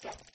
stuff.